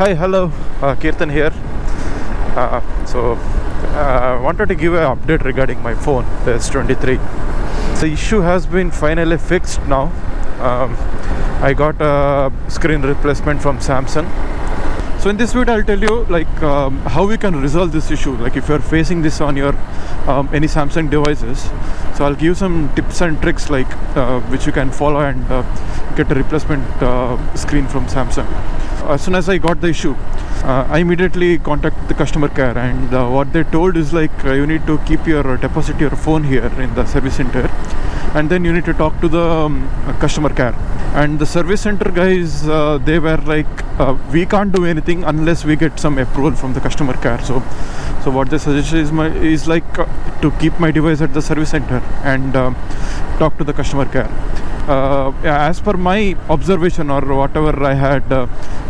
Hi, hello, uh, Keerthan here. Uh, so, uh, wanted to give an update regarding my phone, the S23. The issue has been finally fixed now. Um, I got a screen replacement from Samsung. So in this video, I'll tell you like um, how we can resolve this issue. Like if you're facing this on your um, any Samsung devices, so I'll give some tips and tricks like uh, which you can follow and uh, get a replacement uh, screen from Samsung. As soon as I got the issue, uh, I immediately contacted the customer care, and uh, what they told is like uh, you need to keep your deposit your phone here in the service center, and then you need to talk to the um, customer care. And the service center guys, uh, they were like, uh, we can't do anything unless we get some approval from the customer care. So, so what they suggest is my is like uh, to keep my device at the service center and talk to the customer care. Uh, as per my observation or whatever I had uh,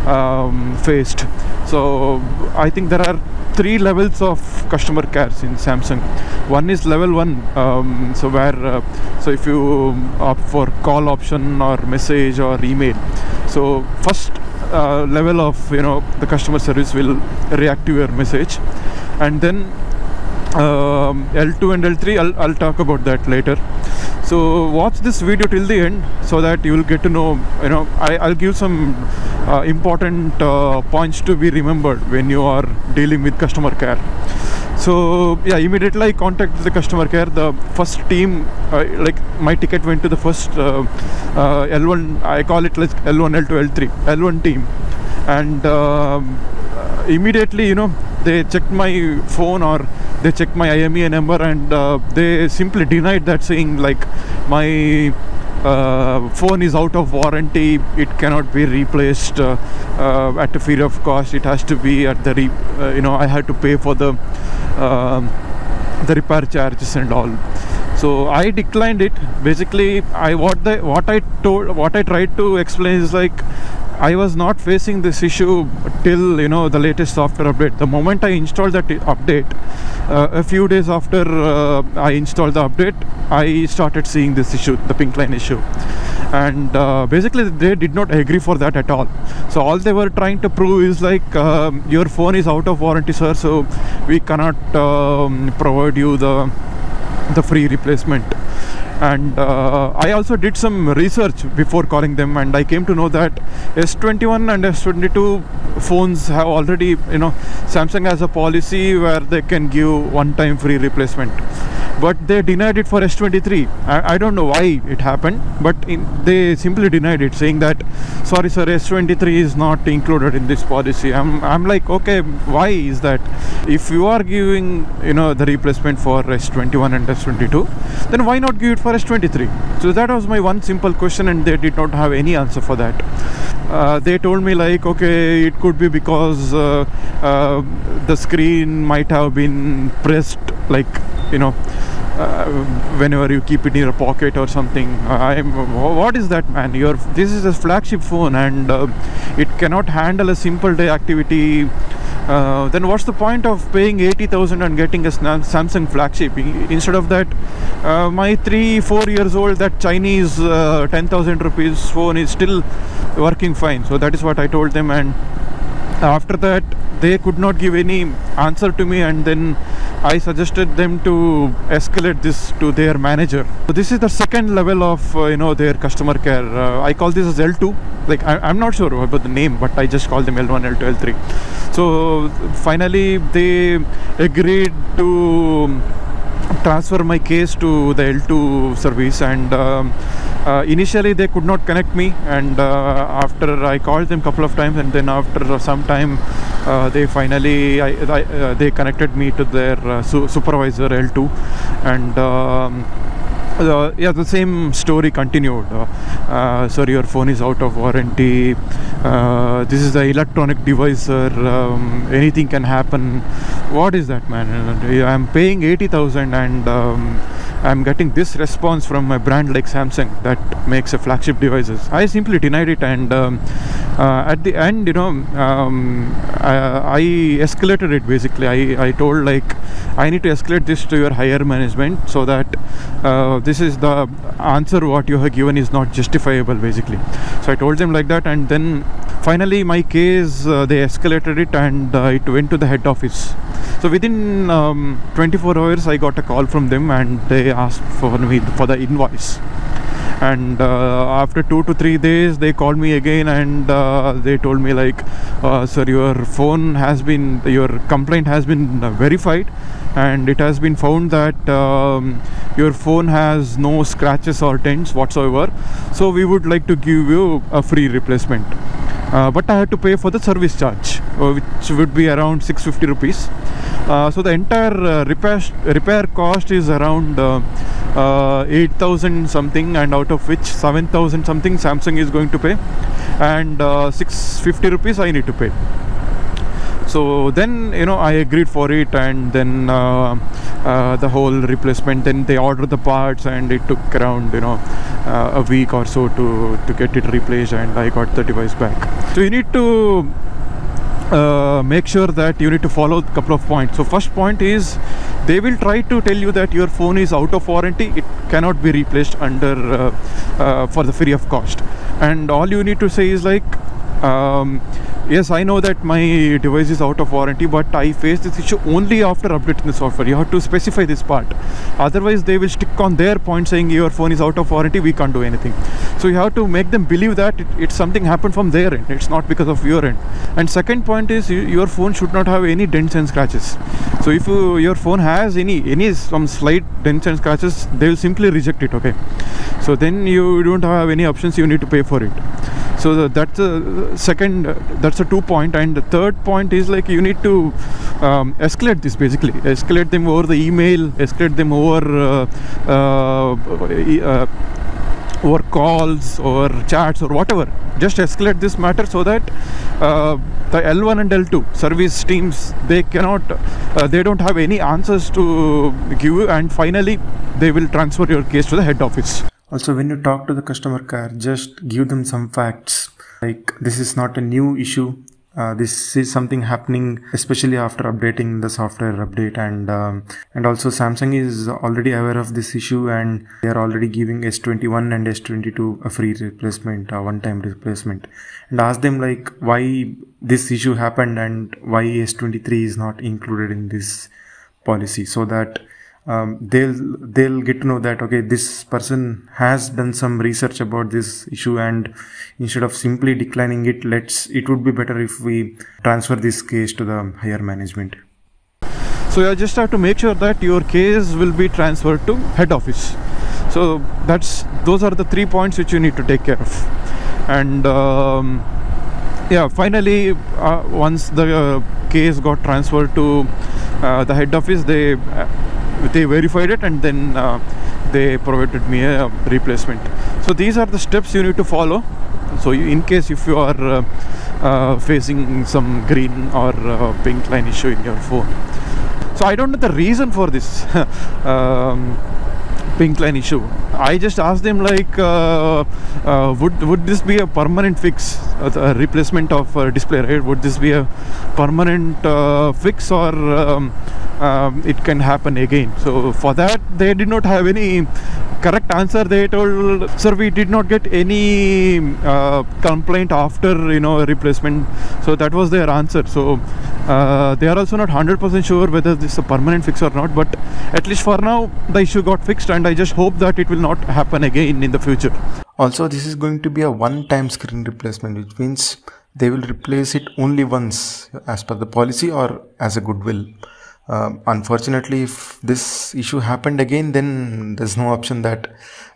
um, faced, so I think there are three levels of customer cares in Samsung. One is level one, um, so where uh, so if you opt for call option or message or email, so first uh, level of you know the customer service will react to your message, and then um, L2 and L3 I'll, I'll talk about that later so watch this video till the end so that you will get to know you know I, I'll give some uh, important uh, points to be remembered when you are dealing with customer care. So yeah immediately I contacted the customer care. The first team uh, like my ticket went to the first uh, uh, L1 I call it like L1 L2 L3 L1 team and um, immediately you know they checked my phone or they checked my IMEI number and uh, they simply denied that saying like my uh, phone is out of warranty it cannot be replaced uh, uh, at a free of cost it has to be at the uh, you know I had to pay for the um, the repair charges and all. So I declined it. Basically I what the what I told what I tried to explain is like I was not facing this issue till you know the latest software update. The moment I installed that update, uh, a few days after uh, I installed the update, I started seeing this issue, the pink line issue, and uh, basically they did not agree for that at all. So all they were trying to prove is like um, your phone is out of warranty, sir. So we cannot um, provide you the the free replacement and uh, I also did some research before calling them and I came to know that S21 and S22 phones have already you know Samsung has a policy where they can give one time free replacement. But they denied it for S23 I, I don't know why it happened but in, they simply denied it saying that sorry sir S23 is not included in this policy. I'm, I'm like okay why is that? If you are giving you know the replacement for S21 and S22 then why not give it for S23 so that was my one simple question and they did not have any answer for that. Uh, they told me like okay it could be because uh, uh, the screen might have been pressed like you know uh, whenever you keep it in your pocket or something. I'm what is that man? Your this is a flagship phone and uh, it cannot handle a simple day activity uh, then what's the point of paying 80000 and getting a samsung flagship? Instead of that uh, my 3 4 years old that chinese uh, 10000 rupees phone is still working fine. So that is what i told them. And after that they could not give any answer to me. And then i suggested them to escalate this to their manager. So this is the second level of uh, you know their customer care. Uh, i call this as l2 like I, i'm not sure about the name but i just call them l1 l2 l3 so finally they agreed to transfer my case to the L2 service and um, uh, initially they could not connect me and uh, after I called them couple of times and then after some time uh, they finally I, I, uh, they connected me to their uh, su supervisor L2 and um, uh, yeah the same story continued. Uh, uh, sorry your phone is out of warranty. Uh, this is the electronic device sir. Um, anything can happen. What is that man? I'm paying 80000 and um, I'm getting this response from my brand like Samsung that makes a flagship devices. I simply denied it, and um, uh, at the end, you know, um, I, I escalated it basically. I, I told like I need to escalate this to your higher management so that uh, this is the answer what you have given is not justifiable basically. So I told them like that, and then finally my case uh, they escalated it and uh, it went to the head office so within um, 24 hours i got a call from them and they asked for me for the invoice. And uh, after two to three days they called me again and uh, they told me like uh, sir your phone has been your complaint has been uh, verified and it has been found that um, your phone has no scratches or dents whatsoever. So we would like to give you a free replacement. Uh, but I had to pay for the service charge, uh, which would be around 650 rupees. Uh, so the entire uh, repair repair cost is around uh, uh, 8,000 something, and out of which 7,000 something Samsung is going to pay, and 650 rupees I need to pay. So then you know i agreed for it and then uh, uh, the whole replacement then they ordered the parts and it took around you know uh, a week or so to to get it replaced and i got the device back. So you need to uh, make sure that you need to follow a couple of points. So first point is they will try to tell you that your phone is out of warranty. It cannot be replaced under uh, uh, for the free of cost. And all you need to say is like um, yes i know that my device is out of warranty but i face this issue only after updating the software. You have to specify this part. Otherwise they will stick on their point saying your phone is out of warranty we can't do anything. So you have to make them believe that it, it's something happened from their end. It's not because of your end. And second point is you, your phone should not have any dents and scratches. So if you, your phone has any any some slight dents and scratches they will simply reject it okay? So then you don't have any options you need to pay for it so the, that's a second uh, that's a two point. And the third point is like you need to um, escalate this basically. Escalate them over the email escalate them over uh, uh, uh, over calls or chats or whatever. Just escalate this matter so that uh, the l1 and l2 service teams they cannot uh, they don't have any answers to give you. And finally they will transfer your case to the head office also when you talk to the customer care just give them some facts. Like this is not a new issue. Uh, this is something happening especially after updating the software update. And um, and also samsung is already aware of this issue and they are already giving s21 and s22 a free replacement a one time replacement. And ask them like why this issue happened and why s23 is not included in this policy so that um, they'll they'll get to know that okay this person has done some research about this issue and instead of simply declining it let's it would be better if we transfer this case to the higher management. So you just have to make sure that your case will be transferred to head office. So that's those are the three points which you need to take care of. And um, yeah finally uh, once the uh, case got transferred to uh, the head office they uh, they verified it and then uh, they provided me a replacement. So these are the steps you need to follow. So you, in case if you are uh, uh, facing some green or uh, pink line issue in your phone. So i don't know the reason for this um, pink line issue. I just asked them like uh, uh, would would this be a permanent fix a replacement of display right? Would this be a permanent fix or um, um, it can happen again. So for that they did not have any correct answer. They told sir we did not get any uh, complaint after you know replacement. So that was their answer. So uh, they are also not 100% sure whether this is a permanent fix or not but at least for now the issue got fixed and i just hope that it will not happen again in the future. Also this is going to be a one time screen replacement which means they will replace it only once as per the policy or as a goodwill uh, unfortunately if this issue happened again then there's no option that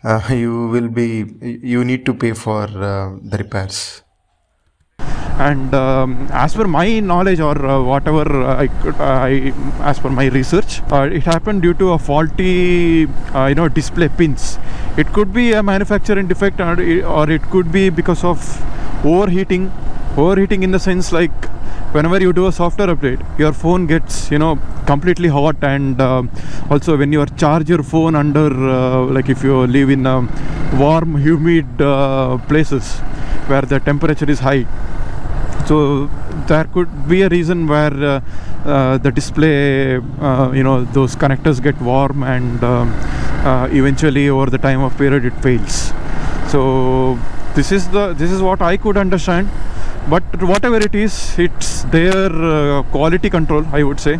uh, you will be you need to pay for uh, the repairs. And um, as per my knowledge or uh, whatever I could, I as per my research uh, it happened due to a faulty uh, you know display pins. It could be a manufacturing defect or it could be because of overheating. Overheating in the sense like whenever you do a software update your phone gets you know completely hot and uh, also when you charge your phone under uh, like if you live in um, warm humid uh, places where the temperature is high. So there could be a reason where uh, uh, the display uh, you know those connectors get warm and um, eventually over the time of period it fails. So this is the this is what i could understand but whatever it is it's their uh, quality control i would say.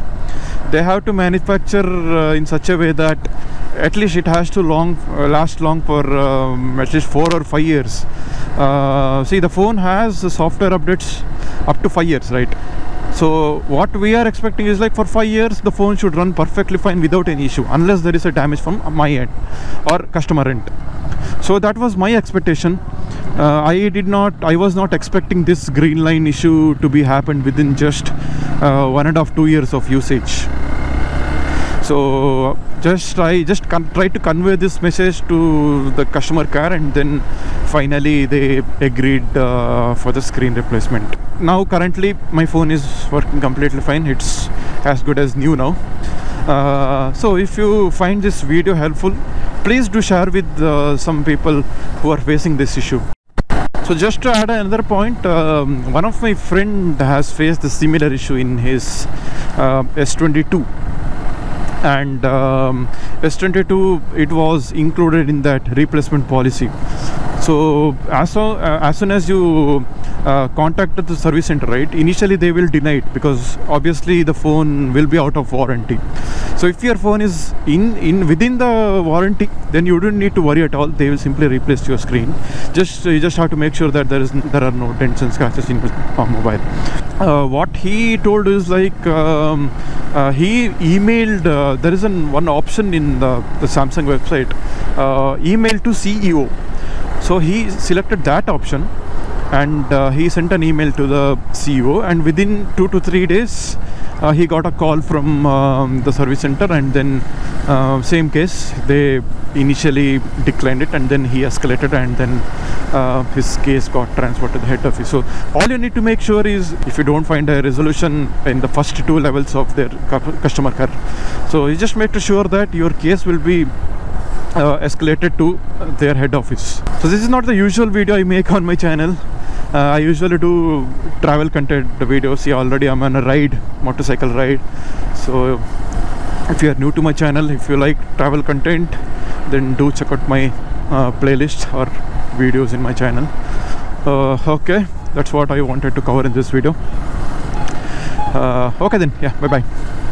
They have to manufacture uh, in such a way that at least it has to long uh, last long for um, at least four or five years. Uh, see the phone has software updates up to five years right? So what we are expecting is like for five years the phone should run perfectly fine without any issue unless there is a damage from my end or customer end. So that was my expectation uh, i did not i was not expecting this green line issue to be happened within just uh, one and a half two years of usage. So just i just try to convey this message to the customer care and then finally they agreed uh, for the screen replacement. Now currently my phone is working completely fine. It's as good as new now. Uh, so if you find this video helpful please do share with uh, some people who are facing this issue so just to add another point um, one of my friend has faced a similar issue in his uh, s22 and um, S22 it was included in that replacement policy. So as, so, uh, as soon as you uh, contacted the service center, right? Initially they will deny it because obviously the phone will be out of warranty. So if your phone is in in within the warranty, then you don't need to worry at all. They will simply replace your screen. Just you just have to make sure that there is there are no dents and scratches in your mobile. Uh, what he told is like um, uh, he emailed. Uh, there is an one option in the, the Samsung website. Uh, email to CEO. So he selected that option and uh, he sent an email to the CEO and within two to three days uh, he got a call from um, the service center and then uh, same case they initially declined it and then he escalated and then uh, his case got transferred to the head office. So all you need to make sure is if you don't find a resolution in the first two levels of their customer care. So you just make sure that your case will be uh, escalated to their head office. So this is not the usual video i make on my channel. Uh, i usually do travel content videos. See already i'm on a ride motorcycle ride. So if you are new to my channel if you like travel content then do check out my uh, playlist or videos in my channel. Uh, okay. That's what i wanted to cover in this video. Uh, okay then. Yeah. Bye bye